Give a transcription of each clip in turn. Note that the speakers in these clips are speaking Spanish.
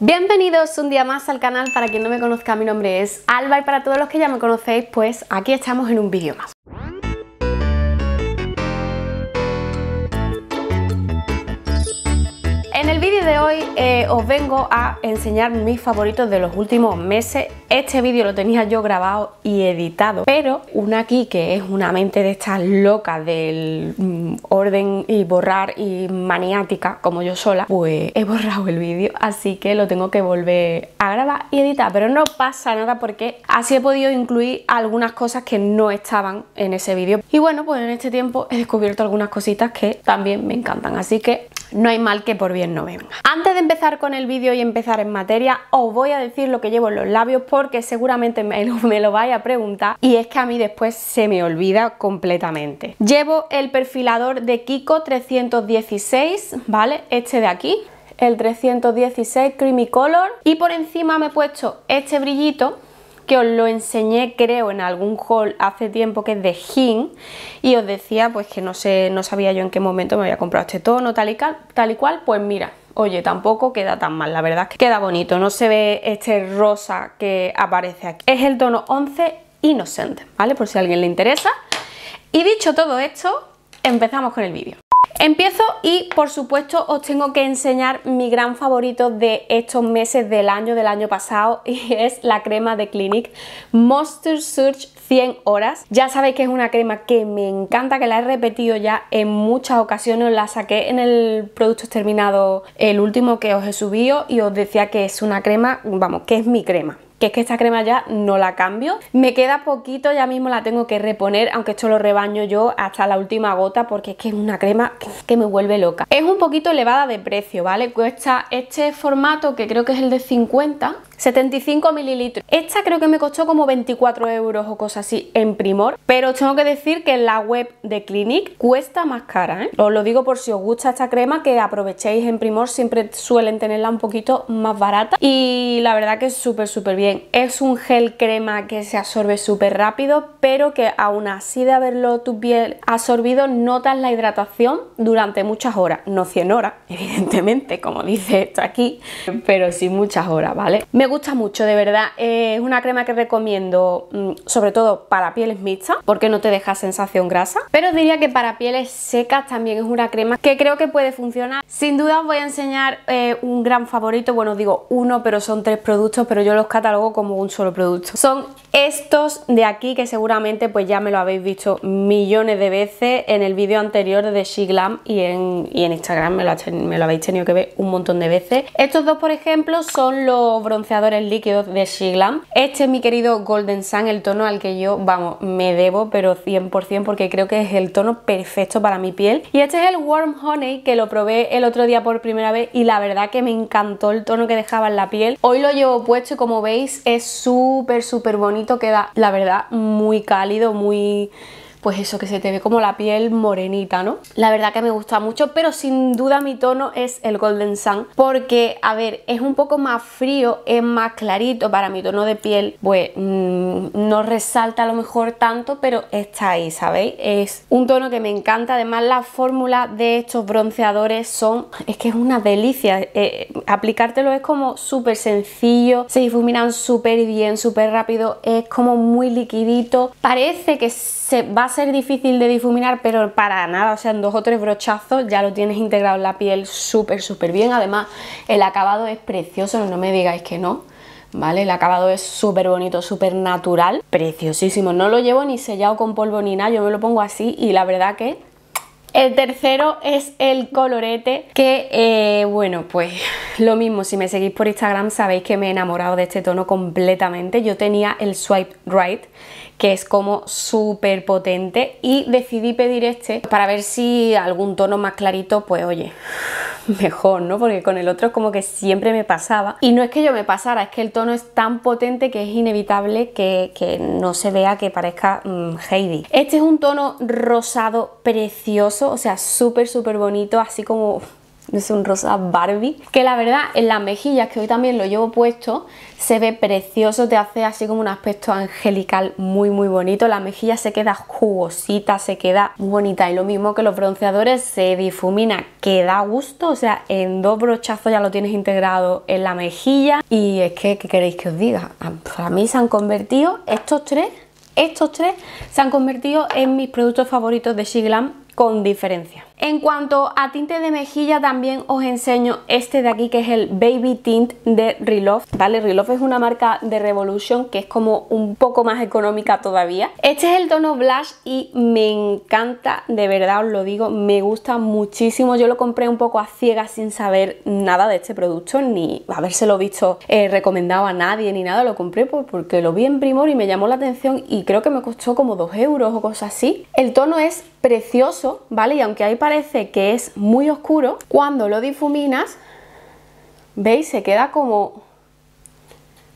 Bienvenidos un día más al canal, para quien no me conozca mi nombre es Alba y para todos los que ya me conocéis pues aquí estamos en un vídeo más. En el vídeo de hoy eh, os vengo a enseñar mis favoritos de los últimos meses. Este vídeo lo tenía yo grabado y editado, pero una aquí que es una mente de estas locas del mm, orden y borrar y maniática como yo sola, pues he borrado el vídeo, así que lo tengo que volver a grabar y editar, pero no pasa nada porque así he podido incluir algunas cosas que no estaban en ese vídeo. Y bueno, pues en este tiempo he descubierto algunas cositas que también me encantan, así que no hay mal que por bien no venga. Antes de empezar con el vídeo y empezar en materia, os voy a decir lo que llevo en los labios porque seguramente me lo, me lo vais a preguntar y es que a mí después se me olvida completamente. Llevo el perfilador de Kiko 316, ¿vale? Este de aquí, el 316 Creamy Color y por encima me he puesto este brillito que os lo enseñé creo en algún haul hace tiempo que es de Hin y os decía pues que no sé, no sabía yo en qué momento me había comprado este tono tal y, tal y cual, pues mira, oye, tampoco queda tan mal, la verdad que queda bonito, no se ve este rosa que aparece aquí. Es el tono 11 Innocent, ¿vale? Por si a alguien le interesa. Y dicho todo esto, empezamos con el vídeo. Empiezo y por supuesto os tengo que enseñar mi gran favorito de estos meses del año del año pasado y es la crema de Clinique Monster Surge 100 horas. Ya sabéis que es una crema que me encanta, que la he repetido ya en muchas ocasiones, la saqué en el producto terminado el último que os he subido y os decía que es una crema, vamos, que es mi crema que es que esta crema ya no la cambio. Me queda poquito, ya mismo la tengo que reponer, aunque esto lo rebaño yo hasta la última gota porque es que es una crema que me vuelve loca. Es un poquito elevada de precio, ¿vale? Cuesta este formato, que creo que es el de 50, 75 mililitros. Esta creo que me costó como 24 euros o cosas así en Primor, pero os tengo que decir que en la web de Clinique cuesta más cara, ¿eh? Os lo digo por si os gusta esta crema, que aprovechéis en Primor, siempre suelen tenerla un poquito más barata y la verdad que es súper súper bien. Es un gel crema que se absorbe súper rápido, pero que aún así de haberlo tu piel absorbido, notas la hidratación durante muchas horas, no 100 horas, evidentemente, como dice esto aquí, pero sí muchas horas, ¿vale? Me gusta mucho, de verdad. Eh, es una crema que recomiendo mm, sobre todo para pieles mixtas porque no te deja sensación grasa. Pero diría que para pieles secas también es una crema que creo que puede funcionar. Sin duda os voy a enseñar eh, un gran favorito. Bueno, digo uno, pero son tres productos, pero yo los catalogo como un solo producto. Son estos de aquí que seguramente pues ya me lo habéis visto millones de veces en el vídeo anterior de She Glam y en, y en Instagram me lo, me lo habéis tenido que ver un montón de veces. Estos dos, por ejemplo, son los bronceadores líquidos de Shiglam. Este es mi querido Golden Sun, el tono al que yo, vamos, me debo, pero 100% porque creo que es el tono perfecto para mi piel. Y este es el Warm Honey, que lo probé el otro día por primera vez y la verdad que me encantó el tono que dejaba en la piel. Hoy lo llevo puesto y como veis es súper, súper bonito, queda la verdad muy cálido, muy pues eso, que se te ve como la piel morenita, ¿no? La verdad que me gusta mucho, pero sin duda mi tono es el Golden Sun, porque, a ver, es un poco más frío, es más clarito para mi tono de piel, pues mmm, no resalta a lo mejor tanto, pero está ahí, ¿sabéis? Es un tono que me encanta, además la fórmula de estos bronceadores son, es que es una delicia, eh, aplicártelo es como súper sencillo, se difuminan súper bien, súper rápido, es como muy liquidito, parece que se va a ser difícil de difuminar, pero para nada, o sea, en dos o tres brochazos ya lo tienes integrado en la piel súper, súper bien. Además, el acabado es precioso, no me digáis que no. ¿Vale? El acabado es súper bonito, súper natural, preciosísimo. No lo llevo ni sellado con polvo ni nada, yo me lo pongo así y la verdad que el tercero es el colorete, que eh, bueno, pues lo mismo, si me seguís por Instagram sabéis que me he enamorado de este tono completamente. Yo tenía el Swipe Right, que es como súper potente y decidí pedir este para ver si algún tono más clarito, pues oye, mejor, ¿no? Porque con el otro como que siempre me pasaba. Y no es que yo me pasara, es que el tono es tan potente que es inevitable que, no se vea que parezca mm, Heidi. Este es un tono rosado precioso, o sea, súper, súper bonito, así como es un rosa Barbie, que la verdad en las mejillas, que hoy también lo llevo puesto, se ve precioso, te hace así como un aspecto angelical muy muy bonito, la mejilla se queda jugosita, se queda muy bonita y lo mismo que los bronceadores se difumina, que da gusto, o sea, en dos brochazos ya lo tienes integrado en la mejilla y es que, ¿qué queréis que os diga? Para mí se han convertido estos tres, estos tres se han convertido en mis productos favoritos de Shiglam con diferencia. En cuanto a tinte de mejilla también os enseño este de aquí que es el Baby Tint de Relof, ¿vale? Es una marca de Revolution que es como un poco más económica todavía. Este es el tono Blush y me encanta, de verdad os lo digo, me gusta muchísimo. Yo lo compré un poco a ciegas sin saber nada de este producto, ni habérselo visto eh, recomendado a nadie ni nada, lo compré porque lo vi en Primor y me llamó la atención y creo que me costó como 2 euros o cosas así. El tono es precioso, ¿vale? Y aunque hay parece que es muy oscuro, cuando lo difuminas, ¿veis? Se queda como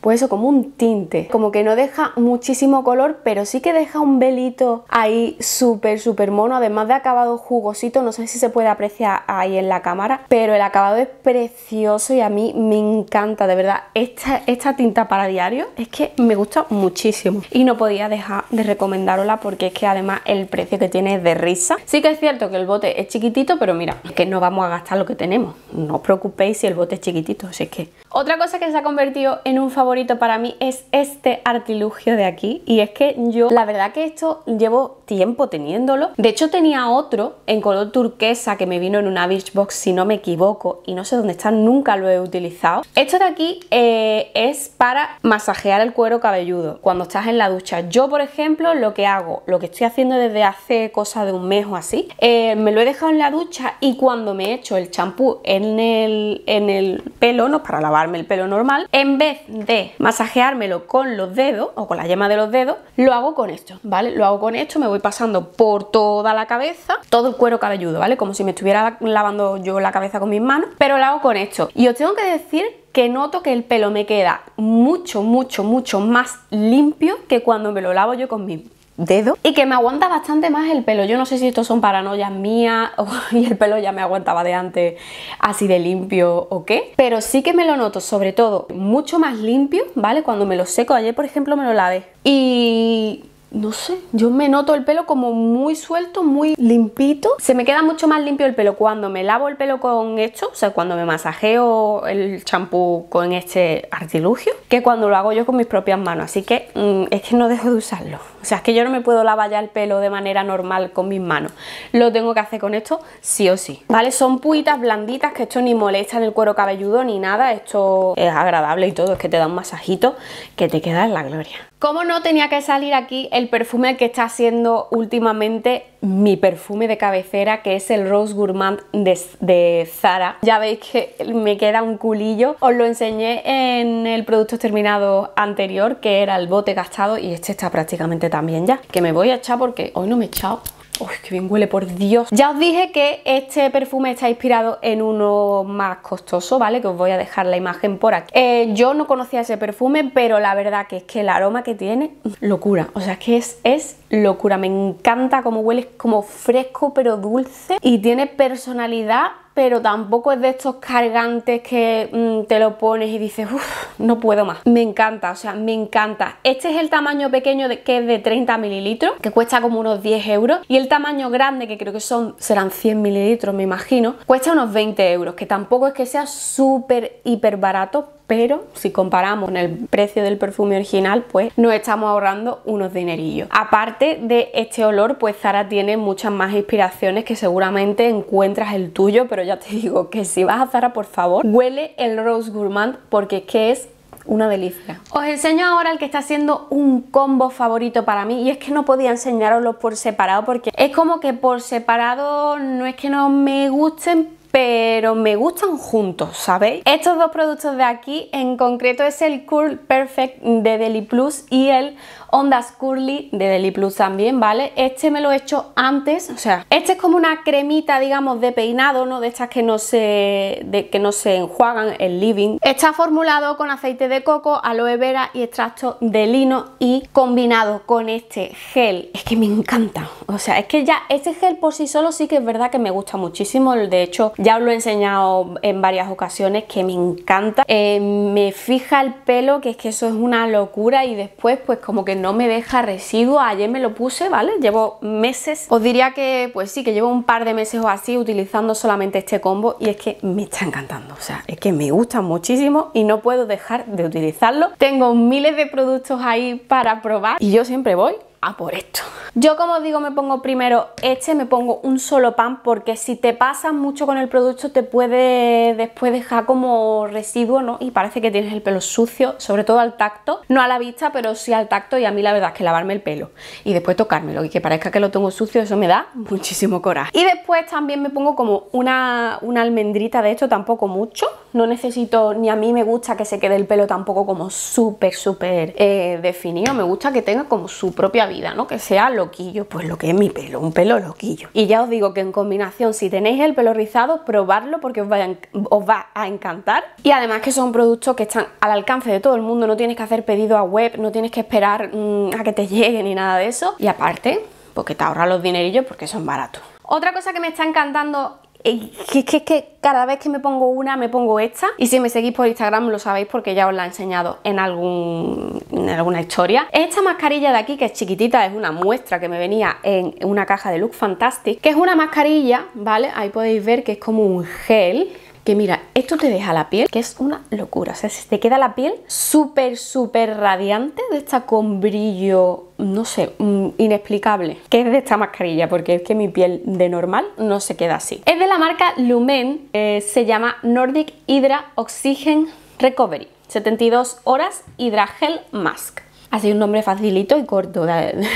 pues eso, como un tinte, como que no deja muchísimo color, pero sí que deja un velito ahí súper, súper mono, además de acabado jugosito, no sé si se puede apreciar ahí en la cámara, pero el acabado es precioso y a mí me encanta, de verdad, esta, esta tinta para diario es que me gusta muchísimo. Y no podía dejar de recomendárosla porque es que además el precio que tiene es de risa. Sí que es cierto que el bote es chiquitito, pero mira, que no vamos a gastar lo que tenemos, no os preocupéis si el bote es chiquitito, así que... Otra cosa que se ha convertido en un favorito para mí es este artilugio de aquí. Y es que yo la verdad que esto llevo tiempo teniéndolo. De hecho tenía otro en color turquesa que me vino en una Birchbox si no me equivoco y no sé dónde está, nunca lo he utilizado. Esto de aquí eh, es para masajear el cuero cabelludo cuando estás en la ducha. Yo por ejemplo lo que hago, lo que estoy haciendo desde hace cosa de un mes o así eh, me lo he dejado en la ducha y cuando me echo el champú en el, en el pelo, no para lavarme el pelo normal en vez de masajeármelo con los dedos o con la yema de los dedos, lo hago con esto, ¿vale? Lo hago con esto, me voy pasando por toda la cabeza, todo el cuero cabelludo, ¿vale? Como si me estuviera lavando yo la cabeza con mis manos, pero lo hago con esto. Y os tengo que decir que noto que el pelo me queda mucho, mucho, mucho más limpio que cuando me lo lavo yo con mis dedo y que me aguanta bastante más el pelo. Yo no sé si estos son paranoias mías y el pelo ya me aguantaba de antes así de limpio o qué, pero sí que me lo noto sobre todo mucho más limpio, ¿vale? Cuando me lo seco, ayer por ejemplo me lo lavé y no sé, yo me noto el pelo como muy suelto, muy limpito. Se me queda mucho más limpio el pelo cuando me lavo el pelo con esto, o sea, cuando me masajeo el champú con este artilugio, que cuando lo hago yo con mis propias manos. Así que mm, es que no dejo de usarlo. O sea, es que yo no me puedo lavar ya el pelo de manera normal con mis manos. Lo tengo que hacer con esto sí o sí. ¿Vale? Son puitas blanditas que esto ni molesta en el cuero cabelludo ni nada. Esto es agradable y todo. Es que te da un masajito que te queda en la gloria. Como no tenía que salir aquí el perfume que está siendo últimamente mi perfume de cabecera, que es el Rose Gourmand de, Zara. Ya veis que me queda un culillo. Os lo enseñé en el producto terminado anterior, que era el bote gastado, y este está prácticamente también ya. Que me voy a echar porque hoy no me he echado Uy, qué bien huele, por Dios. Ya os dije que este perfume está inspirado en uno más costoso, ¿vale? Que os voy a dejar la imagen por aquí. Eh, yo no conocía ese perfume, pero la verdad que es que el aroma que tiene, locura. O sea, es que es, es locura. Me encanta cómo huele, como fresco pero dulce y tiene personalidad pero tampoco es de estos cargantes que mm, te lo pones y dices, uff, no puedo más. Me encanta, o sea, me encanta. Este es el tamaño pequeño de, que es de 30 mililitros, que cuesta como unos 10 euros, y el tamaño grande, que creo que son, serán 100 mililitros, me imagino, cuesta unos 20 euros, que tampoco es que sea súper, hiper barato, pero si comparamos el precio del perfume original, pues nos estamos ahorrando unos dinerillos. Aparte de este olor, pues Zara tiene muchas más inspiraciones que seguramente encuentras el tuyo, pero ya te digo que si vas a Zara, por favor, huele el Rose Gourmand porque es que es una delicia. Os enseño ahora el que está siendo un combo favorito para mí y es que no podía enseñaroslo por separado porque es como que por separado no es que no me gusten, pero me gustan juntos, ¿sabéis? Estos dos productos de aquí, en concreto es el Cool Perfect de Deli Plus y el Ondas Curly de Deli Plus también, ¿vale? Este me lo he hecho antes, o sea, este es como una cremita, digamos, de peinado, ¿no? De estas que no se, que no se enjuagan el living. Está formulado con aceite de coco, aloe vera y extracto de lino y combinado con este gel. Es que me encanta, o sea, es que ya este gel por sí solo sí que es verdad que me gusta muchísimo. De hecho, ya os lo he enseñado en varias ocasiones que me encanta. Eh, me fija el pelo, que es que eso es una locura y después pues como que no me deja residuos. Ayer me lo puse, ¿vale? Llevo meses. Os diría que pues sí, que llevo un par de meses o así utilizando solamente este combo y es que me está encantando. O sea, es que me gusta muchísimo y no puedo dejar de utilizarlo. Tengo miles de productos ahí para probar y yo siempre voy a por esto. Yo como os digo me pongo primero este, me pongo un solo pan porque si te pasas mucho con el producto te puede después dejar como residuo, ¿no? Y parece que tienes el pelo sucio, sobre todo al tacto, no a la vista, pero sí al tacto y a mí la verdad es que lavarme el pelo y después tocármelo y que parezca que lo tengo sucio, eso me da muchísimo coraje. Y después también me pongo como una, una almendrita de esto, tampoco mucho, no necesito, ni a mí me gusta que se quede el pelo tampoco como súper, súper eh, definido, me gusta que tenga como su propia vida, ¿no? Que sea loquillo, pues lo que es mi pelo, un pelo loquillo. Y ya os digo que en combinación, si tenéis el pelo rizado, probadlo porque os, os va a encantar. Y además que son productos que están al alcance de todo el mundo, no tienes que hacer pedido a web, no tienes que esperar mm, a que te llegue ni nada de eso. Y aparte, porque te ahorras los dinerillos porque son baratos. Otra cosa que me está encantando es que, que, cada vez que me pongo una me pongo esta y si me seguís por Instagram lo sabéis porque ya os la he enseñado en, algún, en alguna historia esta mascarilla de aquí que es chiquitita es una muestra que me venía en una caja de Look Fantastic que es una mascarilla, ¿vale? ahí podéis ver que es como un gel que mira, esto te deja la piel, que es una locura, o sea, se te queda la piel súper, súper radiante, de esta con brillo, no sé, mm, inexplicable, que es de esta mascarilla, porque es que mi piel de normal no se queda así. Es de la marca Lumen, eh, se llama Nordic Hydra Oxygen Recovery, 72 horas Hydra Gel Mask. Así un nombre facilito y corto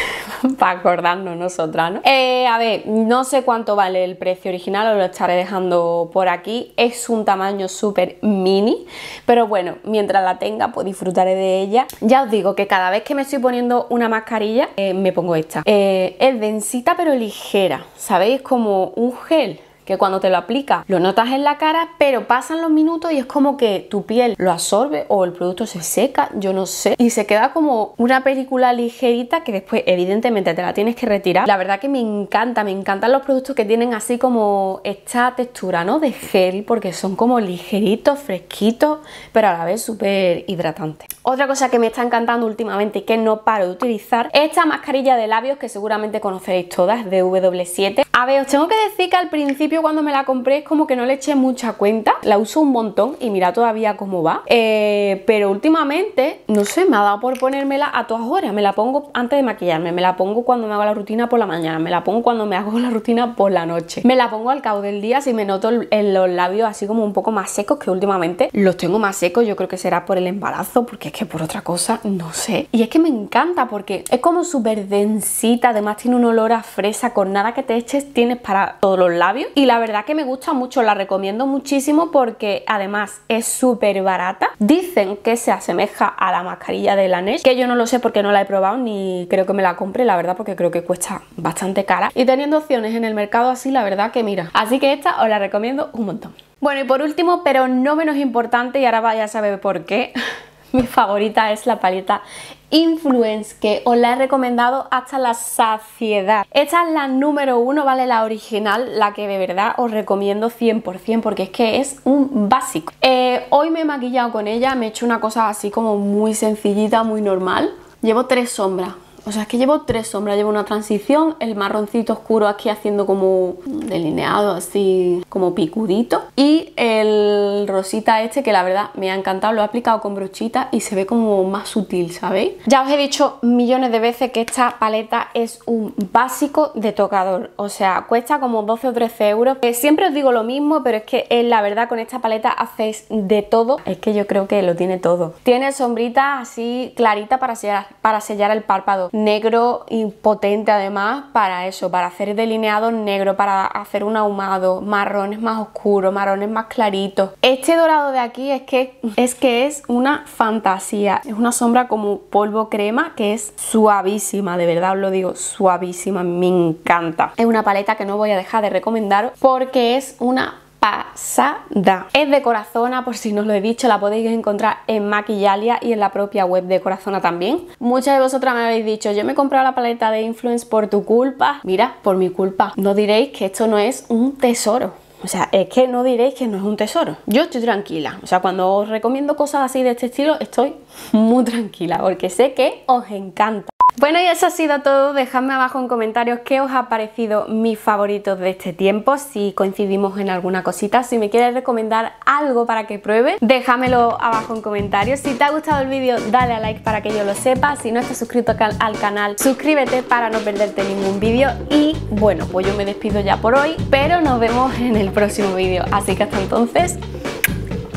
para acordarnos nosotras, ¿no? Eh, a ver, no sé cuánto vale el precio original, os lo estaré dejando por aquí. Es un tamaño súper mini, pero bueno, mientras la tenga, pues disfrutaré de ella. Ya os digo que cada vez que me estoy poniendo una mascarilla, eh, me pongo esta. Eh, es densita pero ligera, ¿sabéis? Como un gel que cuando te lo aplicas lo notas en la cara, pero pasan los minutos y es como que tu piel lo absorbe o el producto se seca, yo no sé, y se queda como una película ligerita que después evidentemente te la tienes que retirar. La verdad que me encanta, me encantan los productos que tienen así como esta textura, ¿no? De gel, porque son como ligeritos, fresquitos, pero a la vez súper hidratantes. Otra cosa que me está encantando últimamente y que no paro de utilizar, esta mascarilla de labios que seguramente conoceréis todas, de W7. A ver, os tengo que decir que al principio cuando me la compré es como que no le eché mucha cuenta, la uso un montón y mira todavía cómo va, eh, pero últimamente, no sé, me ha dado por ponérmela a todas horas, me la pongo antes de maquillarme, me la pongo cuando me hago la rutina por la mañana, me la pongo cuando me hago la rutina por la noche, me la pongo al cabo del día si me noto en los labios así como un poco más secos que últimamente los tengo más secos, yo creo que será por el embarazo, porque es que por otra cosa no sé, y es que me encanta porque es como súper densita, además tiene un olor a fresa, con nada que te eches tienes para todos los labios y la verdad que me gusta mucho, la recomiendo muchísimo porque además es súper barata. Dicen que se asemeja a la mascarilla de Laneige, que yo no lo sé porque no la he probado ni creo que me la compre, la verdad, porque creo que cuesta bastante cara. Y teniendo opciones en el mercado así, la verdad que mira. Así que esta os la recomiendo un montón. Bueno, y por último, pero no menos importante, y ahora vaya a saber por qué, mi favorita es la paleta Influence, que os la he recomendado hasta la saciedad. Esta es la número uno, ¿vale? La original, la que de verdad os recomiendo 100% porque es que es un básico. Eh, hoy me he maquillado con ella, me he hecho una cosa así como muy sencillita, muy normal. Llevo tres sombras, o sea, es que llevo tres sombras, llevo una transición, el marroncito oscuro aquí haciendo como delineado, así como picudito. Y el rosita este que la verdad me ha encantado, lo he aplicado con brochita y se ve como más sutil, ¿sabéis? Ya os he dicho millones de veces que esta paleta es un básico de tocador. O sea, cuesta como 12 o 13 euros. Eh, siempre os digo lo mismo, pero es que eh, la verdad con esta paleta hacéis de todo. Es que yo creo que lo tiene todo. Tiene sombrita así clarita para sellar, para sellar el párpado negro y potente además para eso, para hacer delineados negros, para hacer un ahumado, marrones más oscuros, marrones más claritos. Este dorado de aquí es que es que es una fantasía, es una sombra como polvo crema que es suavísima, de verdad os lo digo, suavísima, me encanta. Es una paleta que no voy a dejar de recomendar porque es una pasada. Es de Corazona, por si no os lo he dicho, la podéis encontrar en Maquillalia y en la propia web de Corazona también. Muchas de vosotras me habéis dicho, yo me he comprado la paleta de Influence por tu culpa. Mira, por mi culpa. No diréis que esto no es un tesoro. O sea, es que no diréis que no es un tesoro. Yo estoy tranquila. O sea, cuando os recomiendo cosas así de este estilo, estoy muy tranquila porque sé que os encanta. Bueno y eso ha sido todo, dejadme abajo en comentarios qué os ha parecido mis favoritos de este tiempo, si coincidimos en alguna cosita, si me quieres recomendar algo para que pruebe, déjamelo abajo en comentarios, si te ha gustado el vídeo dale a like para que yo lo sepa, si no estás suscrito al canal suscríbete para no perderte ningún vídeo. Y bueno pues yo me despido ya por hoy, pero nos vemos en el próximo vídeo, así que hasta entonces,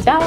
chao.